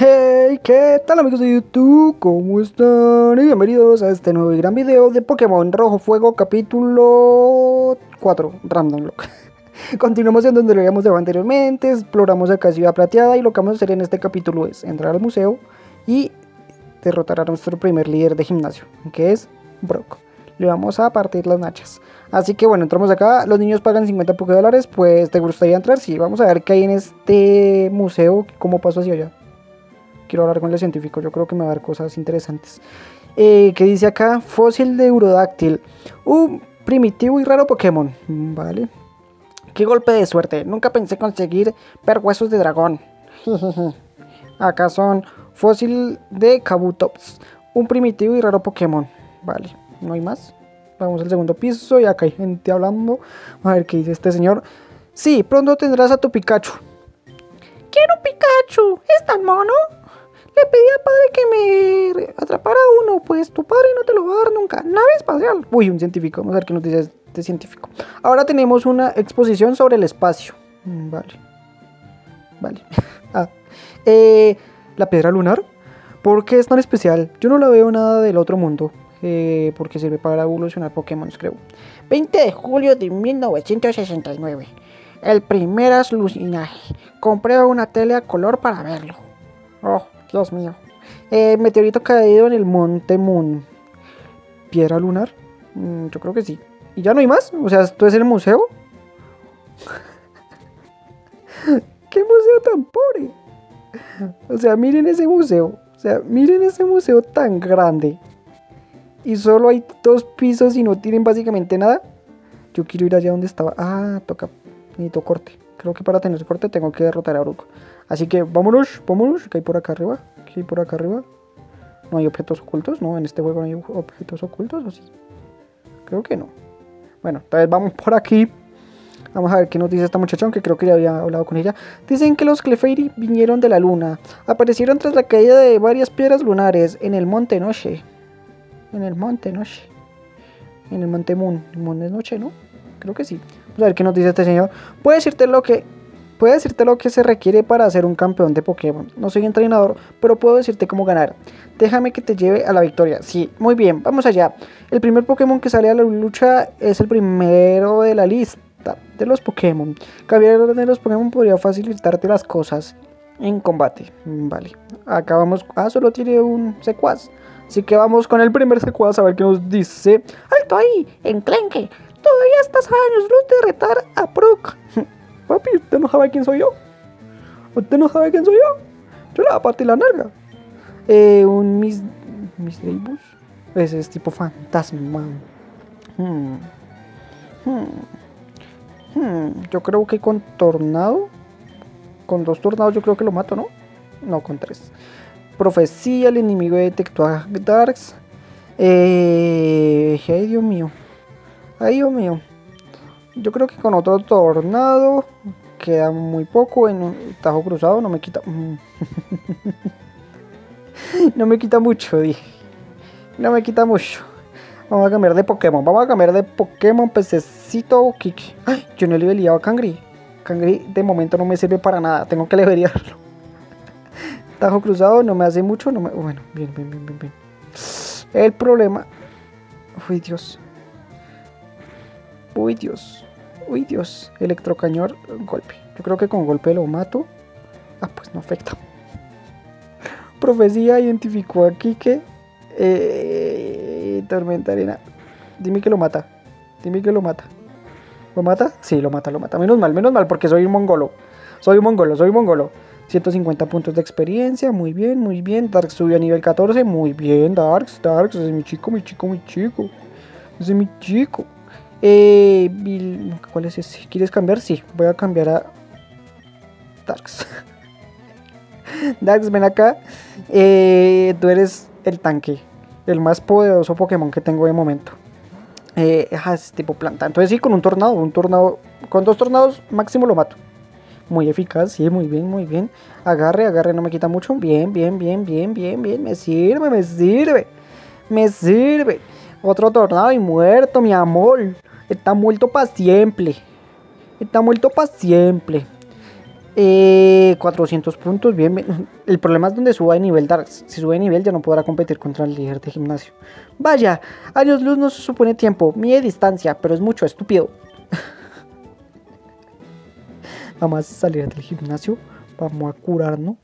Hey, ¿qué tal amigos de YouTube? ¿Cómo están? Y bienvenidos a este nuevo y gran video de Pokémon Rojo Fuego capítulo 4, Random Lock. Continuamos en donde lo habíamos dejado anteriormente, exploramos acá Ciudad Plateada y lo que vamos a hacer en este capítulo es entrar al museo y derrotar a nuestro primer líder de gimnasio, que es Brock. Le vamos a partir las nachas. Así que bueno, entramos acá, los niños pagan 50 Poké dólares, pues ¿te gustaría entrar? Sí, vamos a ver qué hay en este museo, cómo pasó hacia allá. Quiero hablar con el científico, yo creo que me va a dar cosas interesantes. Eh, ¿Qué dice acá? Fósil de Eurodáctil. Un primitivo y raro Pokémon. Vale. Qué golpe de suerte. Nunca pensé conseguir perhuesos de dragón. acá son fósil de Kabutops. Un primitivo y raro Pokémon. Vale, no hay más. Vamos al segundo piso y acá hay gente hablando. A ver qué dice este señor. Sí, pronto tendrás a tu Pikachu. Quiero Pikachu. ¿Es tan mono? Le pedí al padre que me atrapara uno, pues tu padre no te lo va a dar nunca. Nave espacial. Uy, un científico. Vamos a ver qué nos dice este científico. Ahora tenemos una exposición sobre el espacio. Mm, Vale. Vale. ah. Eh, la piedra lunar. ¿Por qué es tan especial? Yo no la veo nada del otro mundo. Eh, porque sirve para evolucionar Pokémon, creo. 20 de julio de 1969. El primer alucinaje. Compré una tele a color para verlo. Oh, Dios mío. Eh, meteorito caído en el Monte Moon. ¿Piedra lunar? Mm, yo creo que sí. ¿Y ya no hay más? O sea, ¿esto es el museo? ¿Qué museo tan pobre? O sea, miren ese museo. O sea, miren ese museo tan grande. Y solo hay dos pisos y no tienen básicamente nada. Yo quiero ir allá donde estaba. Ah, toca. Necesito corte. Creo que para tener corte tengo que derrotar a Brook. Así que vámonos, vámonos. ¿Qué hay por acá arriba? ¿Qué hay por acá arriba? ¿No hay objetos ocultos? No, en este juego no hay objetos ocultos, ¿o sí? Creo que no. Bueno, entonces vamos por aquí. Vamos a ver qué nos dice esta muchacha, aunque creo que ya había hablado con ella. Dicen que los Clefairy vinieron de la luna. Aparecieron tras la caída de varias piedras lunares en el monte Noche. En el monte Noche. En el monte Moon. El monte noche, ¿no? Creo que sí. Vamos a ver qué nos dice este señor. Puede decirte lo que. Puede decirte lo que se requiere para ser un campeón de Pokémon. No soy entrenador, pero puedo decirte cómo ganar. Déjame que te lleve a la victoria. Sí, muy bien, vamos allá. El primer Pokémon que sale a la lucha es el primero de la lista de los Pokémon. Cambiar el orden de los Pokémon podría facilitarte las cosas en combate. Vale, acá vamos. Ah, solo tiene un secuaz. Así que vamos con el primer secuaz a ver qué nos dice. ¡Alto ahí! ¡Enclenque! Todavía estás a años luz de retar a Brook. Papi, ¿usted no sabe quién soy yo? ¿Usted no sabe quién soy yo? Yo le voy a partir la nalga. Eh, un Miss... Miss Labus. Ese es tipo fantasma. Hmm. Hmm. Hmm. Yo creo que con tornado. Con dos tornados yo creo que lo mato, ¿no? No, con tres. Profecía, el enemigo detectó a Darks. Eh, ay, Dios mío. Ay, Dios mío. Yo creo que con otro tornado queda muy poco en un tajo cruzado. No me quita. no me quita mucho, dije. No me quita mucho. Vamos a cambiar de Pokémon. Vamos a cambiar de Pokémon Pececito Kiki. Ay, yo no he leveleado a Kangri. Kangri de momento no me sirve para nada. Tengo que levelearlo. Tajo cruzado no me hace mucho. No me... Bueno, bien, bien, bien, bien, bien. El problema. Uy, Dios. Uy, Dios. Uy, Dios. Electrocañón, golpe. Yo creo que con golpe lo mato. Ah, pues no afecta. Profecía identificó aquí que. Eh, tormenta arena. Dime que lo mata. Dime que lo mata. ¿Lo mata? Sí, lo mata, lo mata. Menos mal, menos mal, porque soy un mongolo. Soy un mongolo, soy un mongolo. 150 puntos de experiencia, muy bien, muy bien. Darks subió a nivel 14, muy bien, Darks, Darks, ese es mi chico, mi chico, mi chico. Ese es mi chico. Eh, ¿Cuál es ese? ¿Quieres cambiar? Sí, voy a cambiar a Darks. Darks, ven acá. Eh, tú eres el tanque, el más poderoso Pokémon que tengo de momento. Eh, es tipo planta. Entonces sí, con un tornado, un tornado, con dos tornados máximo lo mato. Muy eficaz, sí, muy bien, muy bien. Agarre, agarre, no me quita mucho. Bien, bien, bien, bien, bien, bien. Me sirve, me sirve. Me sirve. Otro tornado y muerto, mi amor. Está muerto para siempre. Está muerto para siempre. Eh, 400 puntos, bien. El problema es donde suba de nivel Darks. Si sube de nivel ya no podrá competir contra el líder de gimnasio. Vaya, años luz no se supone tiempo, mide distancia, pero es mucho estúpido. Vamos a salir del gimnasio, vamos a curarnos,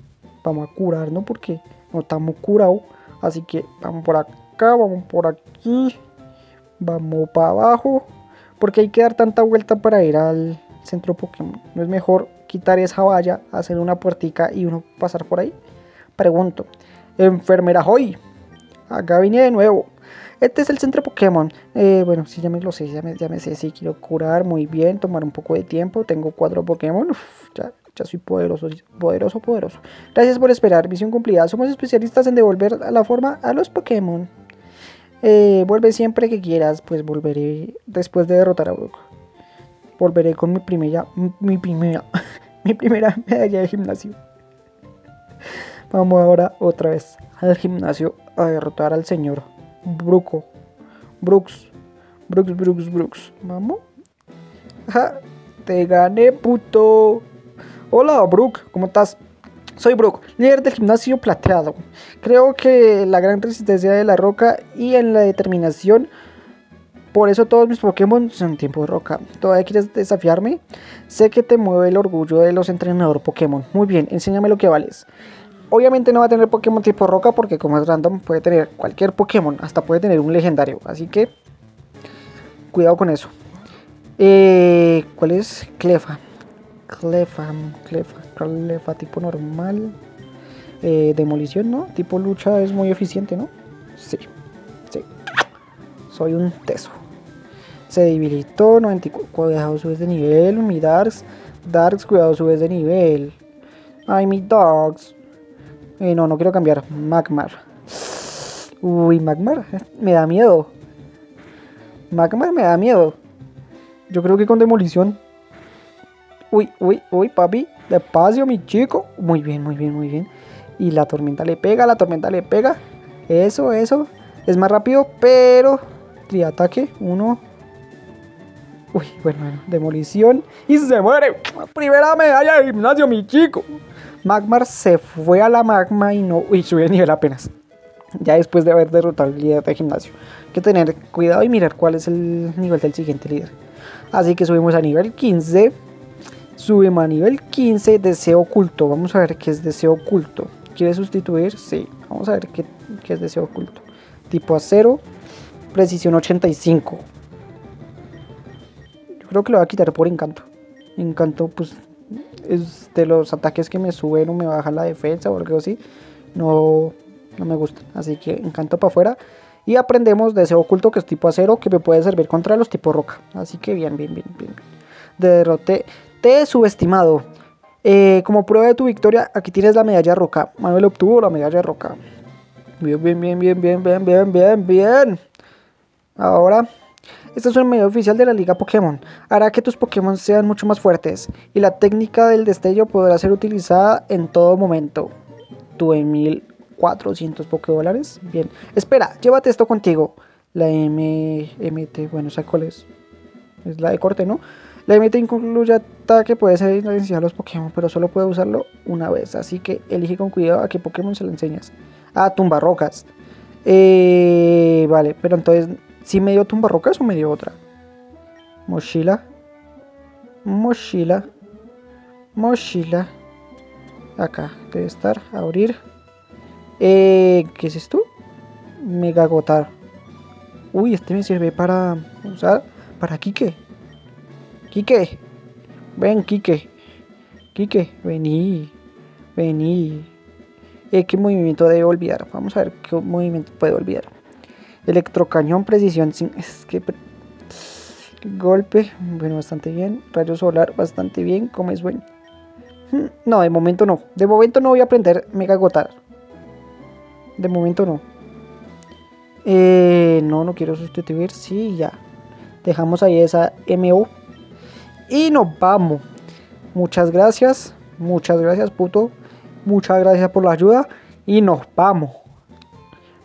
vamos a curarnos porque no estamos curados. Así que vamos por acá, vamos por aquí, vamos para abajo. Porque hay que dar tanta vuelta para ir al centro Pokémon. ¿No es mejor quitar esa valla, hacer una puertica y uno pasar por ahí? Pregunto. Enfermera Hoy. Acá vine de nuevo. Este es el centro Pokémon. Eh, bueno, sí, ya me lo sé, ya me, sé. Sí, quiero curar muy bien, tomar un poco de tiempo. Tengo cuatro Pokémon. Uf, ya, ya soy poderoso, poderoso, poderoso. Gracias por esperar. Misión cumplida. Somos especialistas en devolver la forma a los Pokémon. Eh, vuelve siempre que quieras. Pues volveré después de derrotar a Brook. Volveré con mi primera, mi primera, mi primera medalla de gimnasio. Vamos ahora otra vez al gimnasio a derrotar al señor Bruco. Brooks. Brooks, Brooks, Brooks. Vamos. Te gané, puto. Hola, Brook. ¿Cómo estás? Soy Brook, líder del gimnasio plateado. Creo que la gran resistencia de la roca y en la determinación. Por eso todos mis Pokémon son tiempo roca. ¿Todavía quieres desafiarme? Sé que te mueve el orgullo de los entrenadores Pokémon. Muy bien, enséñame lo que vales. Obviamente no va a tener Pokémon tipo roca porque como es random puede tener cualquier Pokémon, hasta puede tener un legendario. Así que cuidado con eso. Eh, ¿Cuál es? Clefa. Clefa, Clefa, Clefa tipo normal. Eh, demolición, ¿no? Tipo lucha es muy eficiente, ¿no? Sí, sí. Soy un teso. Se debilitó, 94. Cuidado, subes de nivel. Mi Darks. Darks, cuidado, subes de nivel. Ay, mi Dogs. Eh, no, no quiero cambiar. Magmar. Uy, Magmar. Me da miedo. Magmar me da miedo. Yo creo que con demolición. Uy, uy, uy, papi. Despacio, mi chico. Muy bien, muy bien, muy bien. Y la tormenta le pega, la tormenta le pega. Eso, eso. Es más rápido, pero. Triataque. Uno. Uy, bueno, bueno. Demolición. Y se muere. Primera medalla de gimnasio, mi chico. Magmar se fue a la magma y no. Uy, subió de nivel apenas. Ya después de haber derrotado al líder de gimnasio. Hay que tener cuidado y mirar cuál es el nivel del siguiente líder. Así que subimos a nivel 15. Subimos a nivel 15. Deseo oculto. Vamos a ver qué es deseo oculto. ¿Quiere sustituir? Sí. Vamos a ver qué, qué es deseo oculto. Tipo acero. Precisión 85. Yo creo que lo voy a quitar por encanto. Encanto, pues es de los ataques que me suben o me baja la defensa o algo así. No, no me gusta. Así que encanto para afuera. Y aprendemos de ese oculto que es tipo acero que me puede servir contra los tipos roca. Así que bien, bien, bien, bien. Derroté. Subestimado. Eh, como prueba de tu victoria, aquí tienes la medalla roca. Manuel obtuvo la medalla roca. Bien, bien, bien, bien, bien, bien, bien, bien, bien. Ahora esta es una medida oficial de la Liga Pokémon. Hará que tus Pokémon sean mucho más fuertes y la técnica del destello podrá ser utilizada en todo momento. Tuve 1400 Pokédólares. Bien. Espera, llévate esto contigo. La MT, bueno, ¿sabes cuál es? Es la de corte, ¿no? La MT incluye ataque, puede ser iniciar los Pokémon, pero solo puede usarlo una vez. Así que elige con cuidado a qué Pokémon se le enseñas. Ah, tumbarrocas. Eh, vale, pero entonces ¿Si me dio tumbarrocas o me dio otra? Mochila. Mochila. Mochila. Acá, debe estar. Abrir. Eh, ¿Qué es esto? Mega agotar. Uy, este me sirve para usar. Para Kike. Kike. Ven, Kike. Kike, vení. Vení. Eh, ¿Qué movimiento debe olvidar? Vamos a ver qué movimiento puede olvidar. Electrocañón, precisión. Es que. Golpe, bueno, bastante bien. Rayo solar, bastante bien. Como es bueno. Hmm, no, de momento no. De momento no voy a aprender Mega Agotar. De momento no. Eh, no, no quiero sustituir. Sí, ya. Dejamos ahí esa MO. Y nos vamos. Muchas gracias. Muchas gracias, puto. Muchas gracias por la ayuda. Y nos vamos.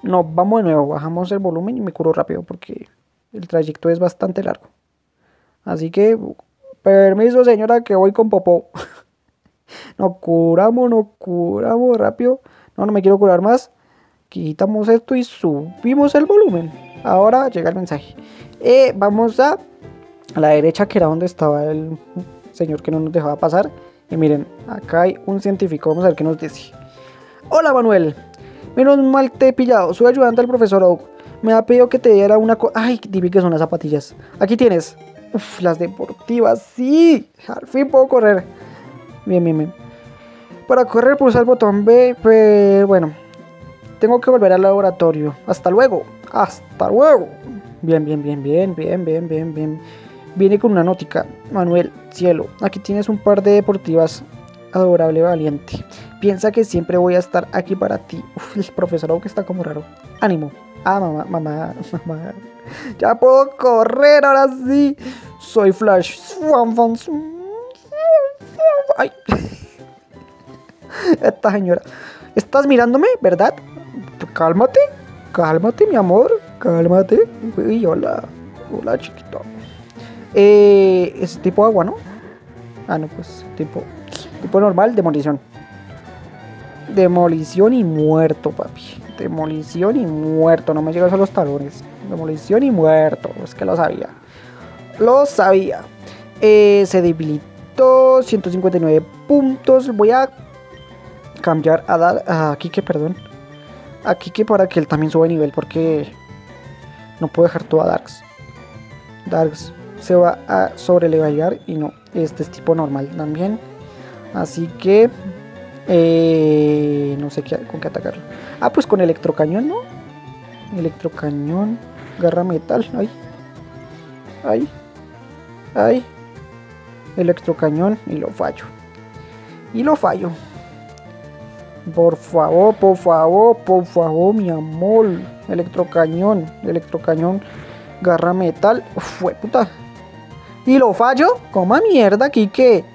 No, vamos de nuevo, bajamos el volumen y me curo rápido porque el trayecto es bastante largo. Así que, permiso señora que voy con popó. Nos curamos, nos curamos rápido. No, no me quiero curar más. Quitamos esto y subimos el volumen. Ahora llega el mensaje. Eh, vamos a, a la derecha, que era donde estaba el señor que no nos dejaba pasar. Y miren, acá hay un científico. Vamos a ver qué nos dice. Hola Manuel. Menos mal te he pillado. Soy ayudante del profesor Oak. Me ha pedido que te diera una cosa. Ay, dime que son las zapatillas. Aquí tienes. Uf, las deportivas. Sí. Al fin puedo correr. Bien, bien, bien. Para correr pulsa el botón B. Pero bueno. Tengo que volver al laboratorio. Hasta luego. Hasta luego. Bien, bien, bien, bien, bien, bien, bien, bien. Viene con una nótica. Manuel, cielo. Aquí tienes un par de deportivas. Adorable, valiente. Piensa que siempre voy a estar aquí para ti. Uf, el profesor que está como raro. Ánimo. Ah, mamá, mamá, mamá. Ya puedo correr ahora sí. Soy Flash. Ay. Esta señora. ¿Estás mirándome, verdad? Cálmate. Cálmate, mi amor. Cálmate. Uy, hola. Hola, chiquito. Eh, es tipo agua, ¿no? Ah, no, pues tipo, tipo normal, demolición. Demolición y muerto, papi. Demolición y muerto. No me llegas a los talones. Demolición y muerto. Es que lo sabía. Lo sabía. Eh, se debilitó. 159 puntos. Voy a cambiar a, dar, a Kike, perdón. A Kike para que él también suba nivel. Porque no puedo dejar todo a Darks. Darks se va a sobrelevar y no. Este es tipo normal también. Así que eh, no sé qué, con qué atacarlo. Ah, pues con electrocañón, ¿no? Electrocañón. Garra metal. Ay. Ay. Ay. Electrocañón. Y lo fallo. Y lo fallo. Por favor, por favor, por favor, mi amor. Electrocañón. Electrocañón. Garra metal. Fue puta. Y lo fallo. Coma mierda, Kike.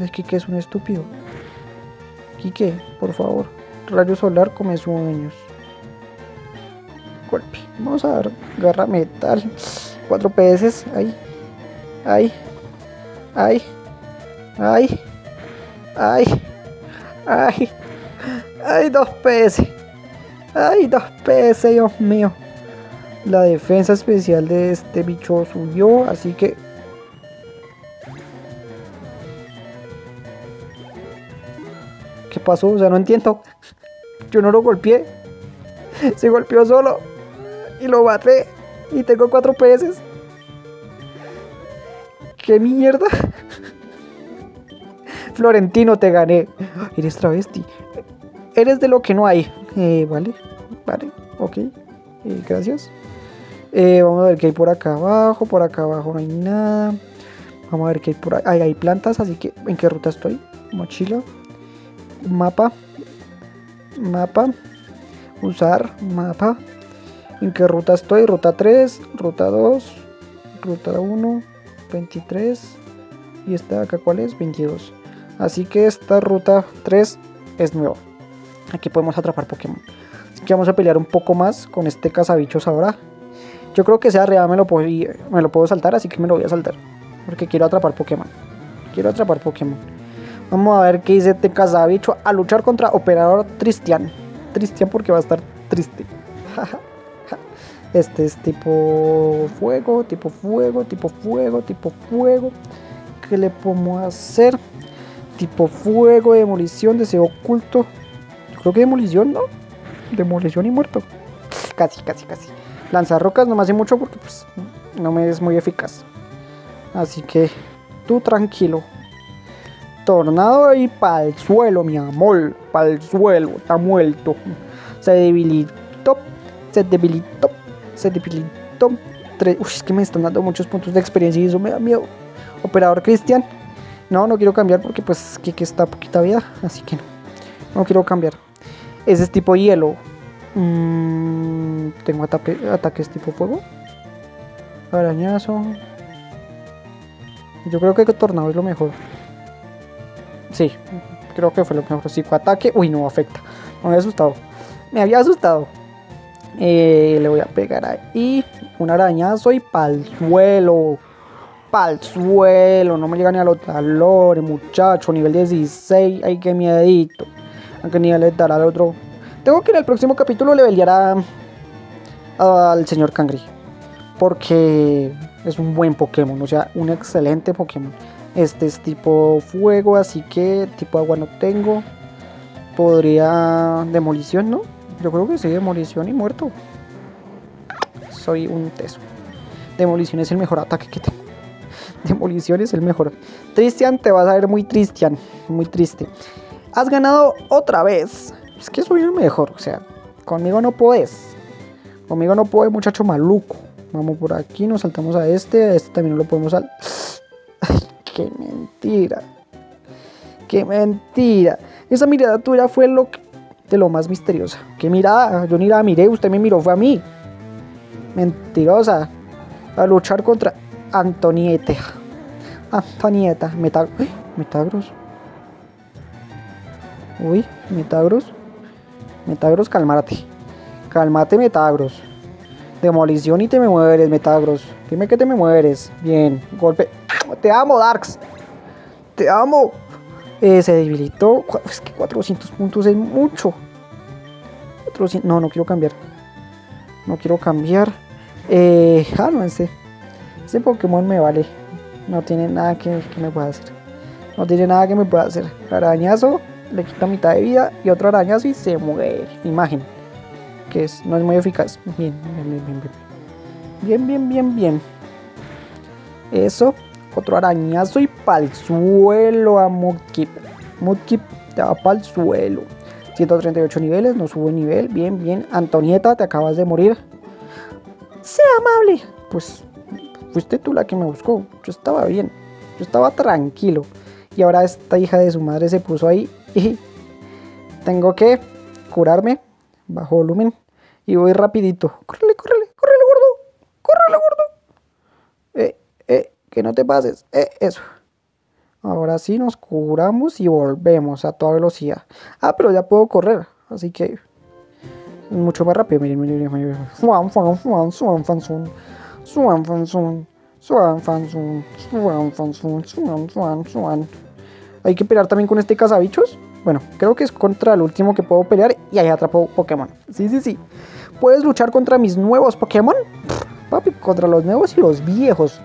Es Kike es un estúpido. Kike, por favor. Rayo solar come sueños. Golpe. Vamos a dar garra metal. 4 PS. Ay. Ay. Ay. Ay. Ay. Ay. Ay, 2 PS. Ay, 2 PS, Dios mío. La defensa especial de este bicho subió, así que... ¿Qué pasó? O sea, no entiendo. Yo no lo golpeé. Se golpeó solo. Y lo maté. Y tengo cuatro PS. ¿Qué mierda? Florentino, te gané. Eres travesti. Eres de lo que no hay. Eh, vale, vale, ok. Eh, gracias. Eh, vamos a ver qué hay por acá abajo. Por acá abajo no hay nada. Vamos a ver qué hay por ahí. hay plantas, así que ¿en qué ruta estoy? Mochila. Mapa. Mapa. Usar. Mapa. ¿En qué ruta estoy? Ruta 3, ruta 2, ruta 1, 23. Y esta acá, ¿cuál es? 22. Así que esta ruta 3 es nueva. Aquí podemos atrapar Pokémon. Así que vamos a pelear un poco más con este cazabichos ahora. Yo creo que sea real me lo, puedo, me lo puedo saltar, así que me lo voy a saltar. Porque quiero atrapar Pokémon. Quiero atrapar Pokémon. Vamos a ver qué dice cazabicho. A luchar contra Operador Tristian. Tristian porque va a estar triste. este es tipo fuego, tipo fuego, tipo fuego, tipo fuego. ¿Qué le podemos hacer? Tipo fuego, demolición, deseo oculto. Yo creo que demolición, ¿no? Demolición y muerto. Casi, casi, casi. Lanzarrocas no me hace mucho porque pues, no me es muy eficaz. Así que tú tranquilo. Tornado y pa'l suelo, mi amor. Pa'l suelo. Está muerto. Se debilitó. Se debilitó. Se debilitó. Uy, es que me están dando muchos puntos de experiencia y eso me da miedo. Operador Cristian. No, no quiero cambiar porque pues que, que está poquita vida. Así que no. No quiero cambiar. Ese es tipo hielo. Mm, tengo ataque, ataques tipo fuego. Arañazo. Yo creo que tornado es lo mejor. Sí, creo que fue lo mejor. Psicoataque. Uy, no afecta. Me había asustado. Me había asustado. Eh, le voy a pegar ahí un arañazo y pa'l suelo. pa'l suelo. No me llega ni a los talones, muchacho. Nivel 16. Ay, qué miedito. ¿A qué nivel le dará al otro? Tengo que en el próximo capítulo levelear a, al señor Kangri. Porque es un buen Pokémon. O sea, un excelente Pokémon. Este es tipo fuego, así que tipo agua no tengo. Podría demolición, ¿no? Yo creo que sí, demolición y muerto. Soy un teso. Demolición es el mejor ataque que tengo. Demolición es el mejor. Tristian, te vas a ver muy Tristian. Muy triste. Has ganado otra vez. Es que soy el mejor. O sea, conmigo no podés. Conmigo no puede, muchacho maluco. Vamos por aquí, nos saltamos a este. A este también lo podemos saltar. qué mentira. Qué mentira. Esa mirada tuya fue lo de lo más misteriosa. ¿Qué mirada? Yo ni la miré, usted me miró, fue a mí. Mentirosa. A luchar contra Antonieta. Antonieta. Meta... Metagros. Uy, Metagros. Metagros, calmate. Calmate, Metagros. Demolición y te me mueres, Metagros. Dime que te me mueres. Bien, golpe. Te amo, Darks. Te amo. Eh, se debilitó. Es que 400 puntos es mucho. 400... No, no quiero cambiar. No quiero cambiar. Eh, ah, no, ese. Ese Pokémon me vale. No tiene nada que, me pueda hacer. No tiene nada que me pueda hacer. Arañazo, le quita mitad de vida. Y otro arañazo y se muere. Imagen. Que es, no es muy eficaz. Bien, bien, bien, bien. Bien, bien, bien, bien. Eso. Otro arañazo y pa'l suelo a Mudkip. Mudkip te va pa'l suelo. 138 niveles, no sube nivel. Bien, bien. Antonieta, te acabas de morir. Sea amable. Pues fuiste tú la que me buscó. Yo estaba bien. Yo estaba tranquilo. Y ahora esta hija de su madre se puso ahí y tengo que curarme bajo volumen y voy rapidito. Córrele, córrele, córrele, gordo. Córrele, gordo. Eh, eh, que no te pases. Eh, eso. Ahora sí nos curamos y volvemos a toda velocidad. Ah, pero ya puedo correr. Así que es mucho más rápido. Miren, miren, miren. Swan, swan, swan, swan, swan, swan. Swan, swan, swan. Swan, swan, swan. Swan, swan, swan. Swan, swan, swan. Hay que pelear también con este cazabichos. Bueno, creo que es contra el último que puedo pelear y ahí atrapo Pokémon. Sí, sí, sí. ¿Puedes luchar contra mis nuevos Pokémon? Papi, contra los nuevos y los viejos.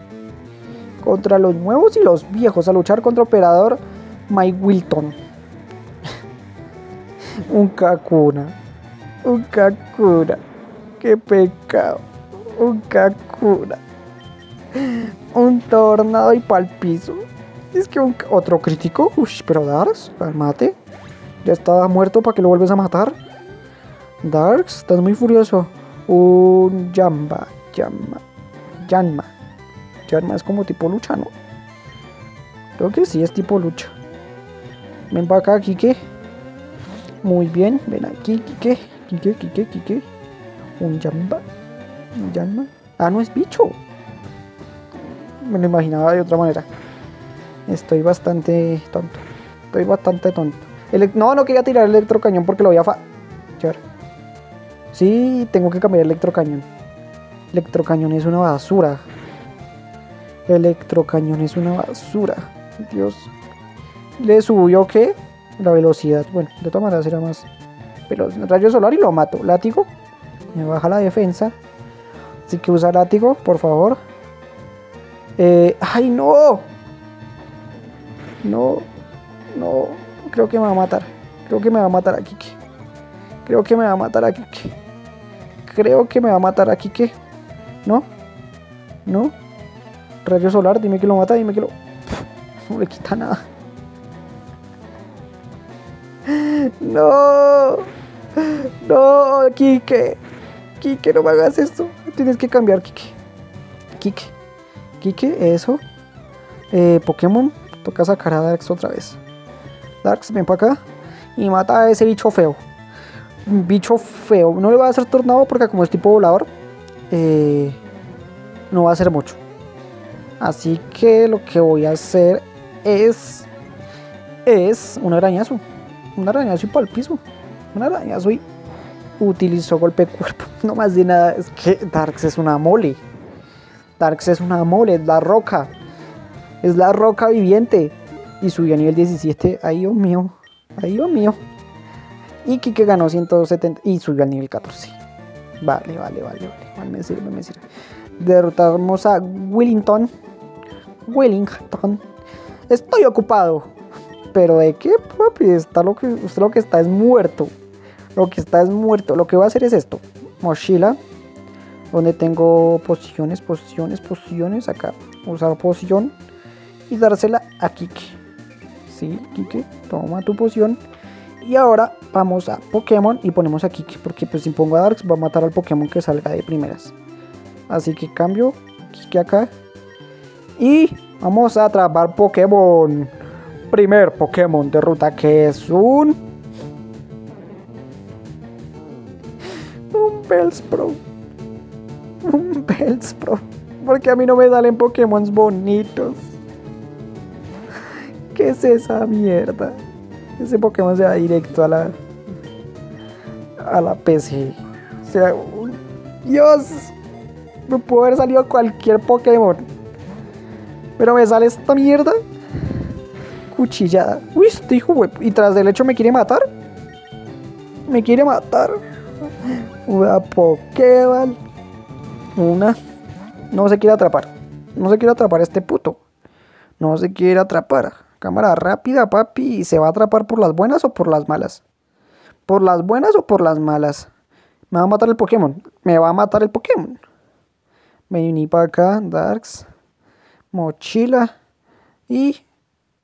Contra los nuevos y los viejos. A luchar contra Operador Mike Wilton. Un Kakuna. Un Kakuna. Qué pecado. Un Kakuna. Un tornado y pal piso. Es que un, otro crítico. Uy, pero Dars, calmate. Ya estaba muerto para que lo vuelves a matar. Darks, estás muy furioso. Un Jamba, Jamba, Janma. Janma es como tipo lucha, ¿no? Creo que sí es tipo lucha. Ven para acá, Kike. Muy bien, ven aquí, Kike. Kike, Kike, Kike. Un Jamba. Un Janma. Ah, no es bicho. Me lo imaginaba de otra manera. Estoy bastante tonto. Estoy bastante tonto. no, no quería tirar el electrocañón porque lo voy a fallar. Sí, tengo que cambiar el electrocañón. Electrocañón es una basura. Electrocañón es una basura. Dios. ¿Le subió qué? La velocidad. Bueno, de todas maneras será más. Pero rayo solar y lo mato. Látigo. Me baja la defensa. Así que usa látigo, por favor. Eh, ¡Ay, no! No, no, creo que me va a matar. Creo que me va a matar a Kike. Creo que me va a matar a Kike. Creo que me va a matar a Kike. ¿No? ¿No? Rayo solar, dime que lo mata, dime que lo... No le quita nada. No. No, Kike. Kike, no me hagas esto. Tienes que cambiar, Kike. Kike. Kike, eso. Eh, Pokémon, Toca sacar a Darks otra vez. Darks, ven para acá. Y mata a ese bicho feo. Bicho feo. No le va a hacer tornado porque como es tipo volador. Eh, no va a hacer mucho. Así que lo que voy a hacer es. Es un arañazo. Un arañazo y para el piso. Un arañazo y. Utilizó golpe cuerpo. No más de nada. Es que Darks es una mole. Darks es una mole, es la roca. Es la roca viviente. Y subió a nivel 17. Ay, Dios mío. Ay, Dios mío. Y Kike ganó 170 y subió al nivel 14. Vale, vale, vale, vale. Me sirve, me sirve. Derrotamos a Willington. Wellington. Estoy ocupado. Pero de qué, papi, está lo que, usted lo que está es muerto. Lo que está es muerto. Lo que voy a hacer es esto. Mochila. Donde tengo posiciones, posiciones, posiciones. Acá. Usar posición. Y dársela a Kike. Sí, Kike. Toma tu poción. Y ahora vamos a Pokémon y ponemos a Kike. Porque pues si pongo a Darks va a matar al Pokémon que salga de primeras. Así que cambio Kike acá. Y vamos a atrapar Pokémon. Primer Pokémon de ruta que es un... Un Bellsprout. Un Bellsprout. Porque a mí no me salen Pokémon bonitos. ¿Qué es esa mierda? Ese Pokémon se va directo a la. a la PC. O sea, Dios. Me pudo haber salido cualquier Pokémon. Pero me sale esta mierda. Cuchillada. Uy, este hijo, güey. Y tras del hecho me quiere matar. Me quiere matar. Una Pokéball. Una. No se quiere atrapar. No se quiere atrapar este puto. No se quiere atrapar. Cámara rápida, papi. ¿Y se va a atrapar por las buenas o por las malas? ¿Por las buenas o por las malas? Me va a matar el Pokémon. Me va a matar el Pokémon. Vení para acá, Darks. Mochila. Y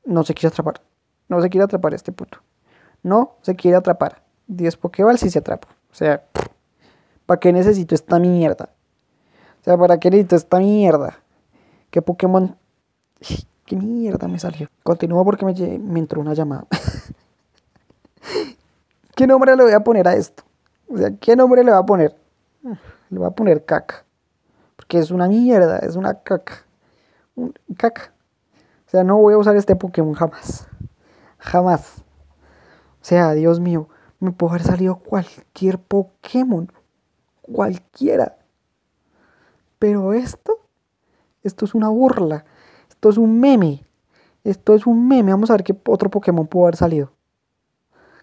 no se quiere atrapar. No se quiere atrapar este puto. No se quiere atrapar. 10 Pokéball si se atrapa. O sea, ¿para qué necesito esta mierda? O sea, ¿para qué necesito esta mierda? ¿Qué Pokémon? ¿Qué mierda me salió? Continúo porque me, me entró una llamada. ¿Qué nombre le voy a poner a esto? O sea, ¿qué nombre le voy a poner? Le voy a poner caca. Porque es una mierda, es una caca. Un- caca. O sea, no voy a usar este Pokémon jamás. Jamás. O sea, Dios mío, me puede haber salido cualquier Pokémon. Cualquiera. Pero esto, esto es una burla. Esto es un meme. Esto es un meme. Vamos a ver qué otro Pokémon pudo haber salido.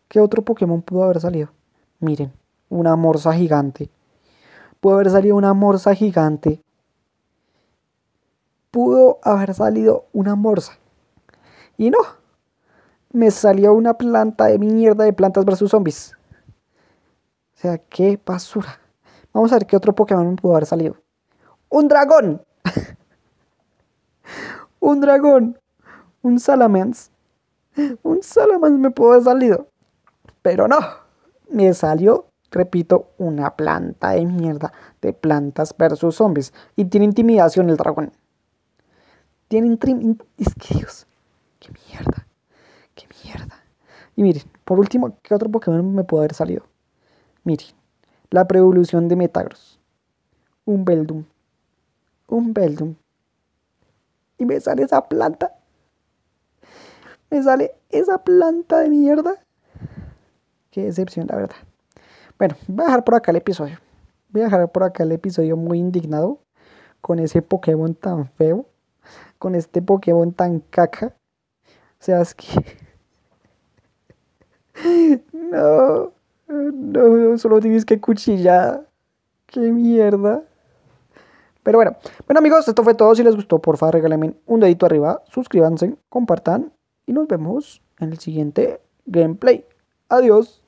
¿Qué otro Pokémon pudo haber salido? Miren, una morsa gigante. Pudo haber salido una morsa gigante. Pudo haber salido una morsa. Y no. Me salió una planta de mierda de plantas versus zombies. O sea, qué basura. Vamos a ver qué otro Pokémon pudo haber salido. ¡Un dragón! un dragón. Un salamence. Un salamence me pudo haber salido. Pero no. Me salió, repito, una planta de mierda de plantas versus zombies. Y tiene intimidación el dragón. Tiene intrim- Es que Dios. Qué mierda. Qué mierda. Y miren, por último, ¿qué otro Pokémon me pudo haber salido? Miren, la preevolución de Metagross. Un Beldum. Un Beldum. Y me sale esa planta. Me sale esa planta de mierda. Qué decepción, la verdad. Bueno, voy a dejar por acá el episodio. Voy a dejar por acá el episodio muy indignado con ese Pokémon tan feo. Con este Pokémon tan caca. O sea, es que... No, no, solo tienes que cuchillar. Qué mierda. Pero bueno, bueno amigos, esto fue todo. Si les gustó, por favor, regálenme un dedito arriba, suscríbanse, compartan y nos vemos en el siguiente gameplay. Adiós.